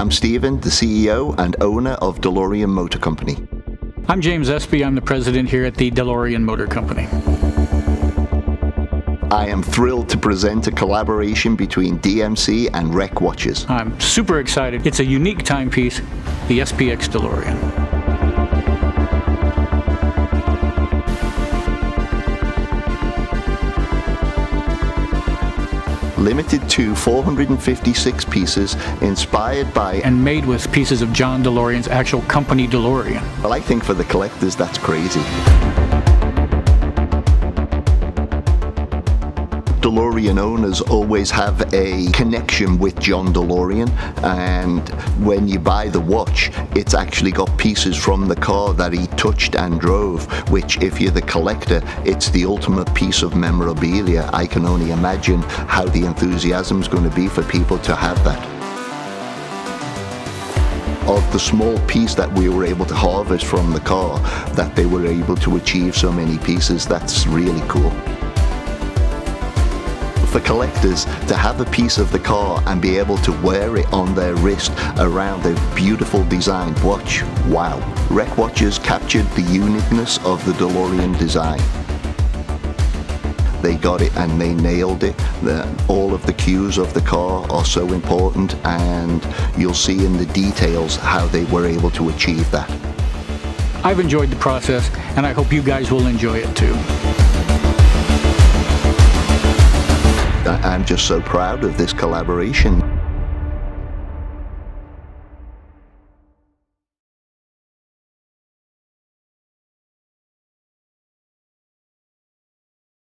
I'm Stephen, the CEO and owner of DeLorean Motor Company. I'm James Espey. I'm the president here at the DeLorean Motor Company. I am thrilled to present a collaboration between DMC and Rec Watches. I'm super excited. It's a unique timepiece, the SPX DeLorean. Limited to 456 pieces, inspired by and made with pieces of John DeLorean's actual company DeLorean. Well, I think for the collectors, that's crazy. DeLorean owners always have a connection with John DeLorean and when you buy the watch it's actually got pieces from the car that he touched and drove which if you're the collector it's the ultimate piece of memorabilia. I can only imagine how the enthusiasm is going to be for people to have that of the small piece that we were able to harvest from the car that they were able to achieve so many pieces that's really cool for collectors to have a piece of the car and be able to wear it on their wrist around a beautiful designed watch. Wow. Rec Watches captured the uniqueness of the DeLorean design. They got it and they nailed it. The, all of the cues of the car are so important and you'll see in the details how they were able to achieve that. I've enjoyed the process and I hope you guys will enjoy it too. Just so proud of this collaboration.